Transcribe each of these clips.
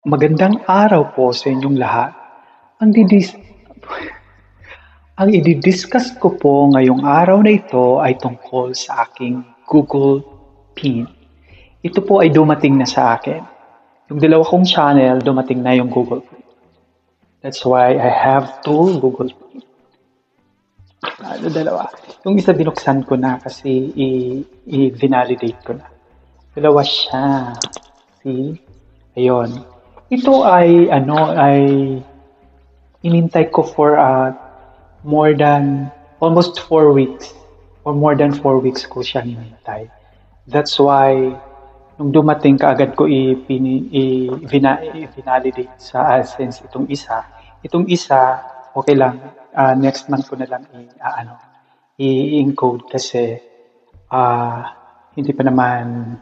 Magandang araw po sa inyong lahat. Ang didis ang i-discuss ko po ngayong araw na ito ay tungkol sa aking Google Pin. Ito po ay dumating na sa akin. Yung dalawa kong channel, dumating na yung Google Pin. That's why I have two Google Pin. Ano dalawa? Yung isa binuksan ko na kasi i-validate ko na. Dalawa siya. See? Ayun. Ito ay ano ay inintay ko for uh, more than almost four weeks or more than four weeks ko siya hinintay. That's why nung dumating kaagad ko i-validate sa AdSense itong isa. Itong isa, okay lang. Uh, next month ko na lang i uh, ano i-encode kasi uh, hindi pa naman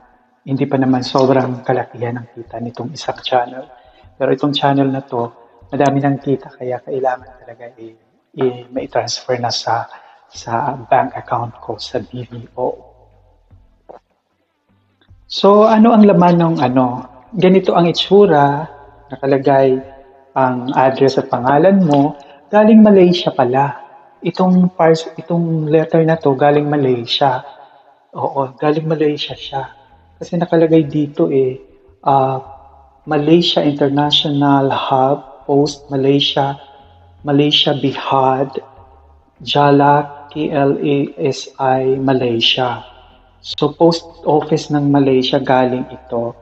hindi pa naman sobrang kalakihan ng kita nitong isang channel. Pero itong channel na to, madami nang kita kaya kailangan talaga i, i may transfer na sa sa bank account ko sa BDO. So ano ang laman ng ano? Ganito ang itsura, nakalagay ang address at pangalan mo, galing Malaysia pala. Itong pars, itong letter na to galing Malaysia. Oo, galing Malaysia siya. Kasi nakalagay dito eh, uh, Malaysia International Hub, Post Malaysia, Malaysia Bihad, Jala, KLASI, Malaysia. So post office ng Malaysia galing ito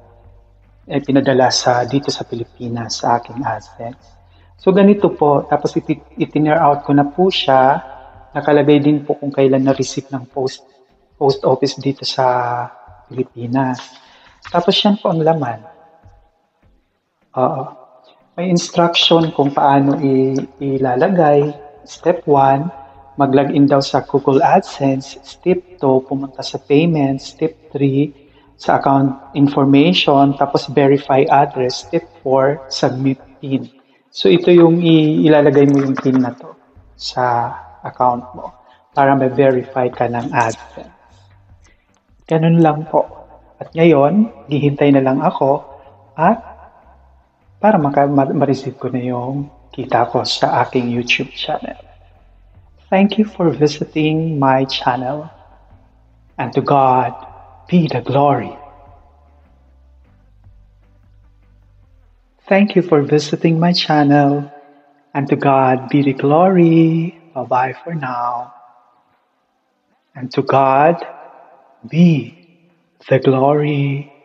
eh, pinadala sa dito sa Pilipinas sa aking assets. So ganito po, tapos itinare out ko na po siya. Nakalagay din po kung kailan na-receive ng post post office dito sa Pilipinas. Tapos yan po ang laman. Oo. May instruction kung paano ilalagay. Step 1, mag-login daw sa Google AdSense. Step 2, pumunta sa payment. Step 3, sa account information. Tapos verify address. Step 4, submit PIN. So ito yung ilalagay mo yung PIN na to sa account mo para ma-verify ka ng AdSense. Ganun lang po. At ngayon, gihintay na lang ako at para maka- ma-receive ko na yung kita ko sa aking YouTube channel. Thank you for visiting my channel and to God be the glory. Thank you for visiting my channel and to God be the glory. Bye-bye for now. And to God be the glory